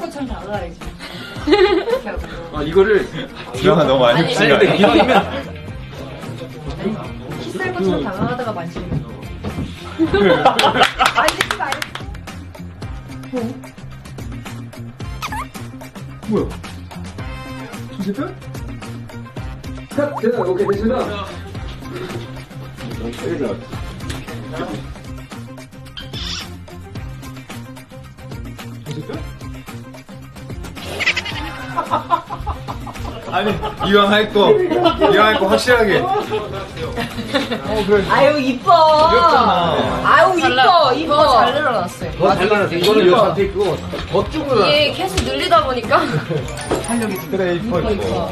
것처럼 나가야지. 하고. 아 이거를 기왕아 너무 많이 아니 근데? 기왕이면 햇살 것처럼 다가가다가 만지는 거. 알겠지, 알겠지. 뭐야? 컷! 됐다 오케이 됐습니다? 아니 이왕 할거 이왕 할 거 확실하게 아유, 이뻐. 귀엽잖아. 아유, 이뻐, 이뻐. 잘 늘어났어요. 더잘 나왔어 이거는 요 상태 있고 더쭉 올라 이게 계속 늘리다 보니까 그래 이뻐 이뻐